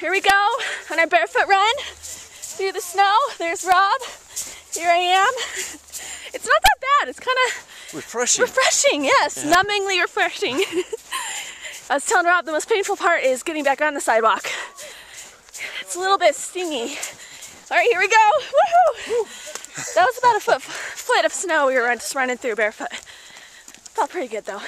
Here we go on our barefoot run through the snow. There's Rob. Here I am. It's not that bad. It's kind of Refreshing. refreshing. Yes, Yeah. numbingly refreshing. I was telling Rob the most painful part is getting back on the sidewalk. It's a little bit stingy. All right, here we go. Woohoo! That was about a foot foot of snow we were just running through barefoot. Felt pretty good though.